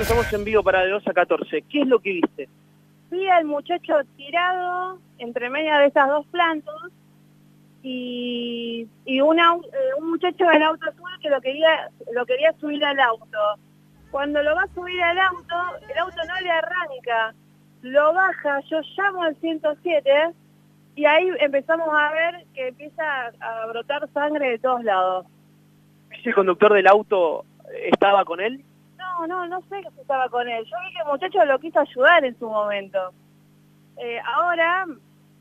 Estamos en vivo para de 2 a 14. ¿Qué es lo que viste? Vi al muchacho tirado entre media de esas dos plantas y, y una, eh, un muchacho del auto azul que lo quería, lo quería subir al auto. Cuando lo va a subir al auto, el auto no le arranca, lo baja, yo llamo al 107 y ahí empezamos a ver que empieza a brotar sangre de todos lados. ¿El conductor del auto estaba con él? No, no, no sé si estaba con él. Yo vi que el muchacho lo quiso ayudar en su momento. Eh, ahora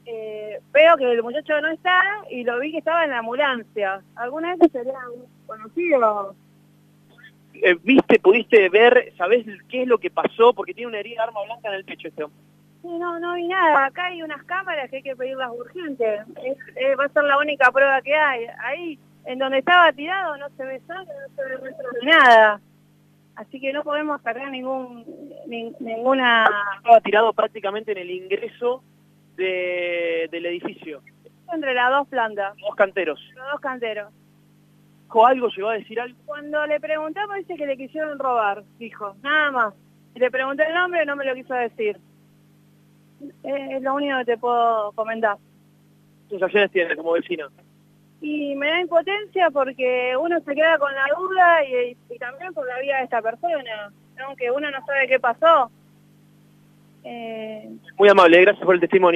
eh, veo que el muchacho no está y lo vi que estaba en la ambulancia. ¿Alguna vez sería conocido? Eh, ¿Viste, pudiste ver, sabés qué es lo que pasó? Porque tiene una herida de arma blanca en el pecho este hombre. Sí, no, no vi nada. Acá hay unas cámaras que hay que pedirlas urgentes. Es, eh, va a ser la única prueba que hay. Ahí, en donde estaba tirado, no se ve sangre, no se ve rastro de nada. Así que no podemos cargar ningún, nin- ninguna... Estaba tirado prácticamente en el ingreso de- del edificio. entre las dos plantas, Dos canteros. los dos canteros. ¿Dijo algo? ¿Llegó a decir algo? Cuando le preguntamos dice que le quisieron robar, dijo, nada más. Le pregunté el nombre y no me lo quiso decir. Es lo único que te puedo comentar. ¿Qué sensaciones tiene como vecino? Y me da impotencia porque uno se queda con la duda y, también por la vida de esta persona, aunque uno no sabe qué pasó. Eh, Muy amable, gracias por el testimonio.